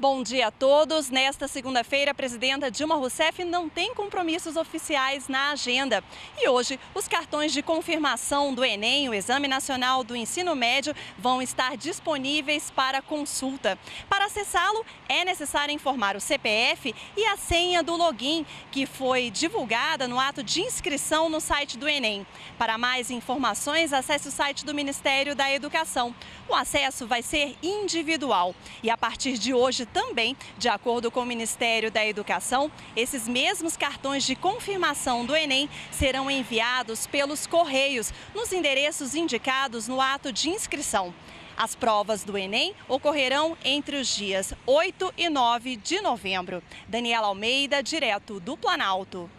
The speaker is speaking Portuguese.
Bom dia a todos. Nesta segunda-feira, a presidenta Dilma Rousseff não tem compromissos oficiais na agenda. E hoje, os cartões de confirmação do Enem, o Exame Nacional do Ensino Médio, vão estar disponíveis para consulta. Para acessá-lo, é necessário informar o CPF e a senha do login, que foi divulgada no ato de inscrição no site do Enem. Para mais informações, acesse o site do Ministério da Educação. O acesso vai ser individual e a partir de hoje também, de acordo com o Ministério da Educação, esses mesmos cartões de confirmação do Enem serão enviados pelos Correios nos endereços indicados no ato de inscrição. As provas do Enem ocorrerão entre os dias 8 e 9 de novembro. Daniela Almeida, direto do Planalto.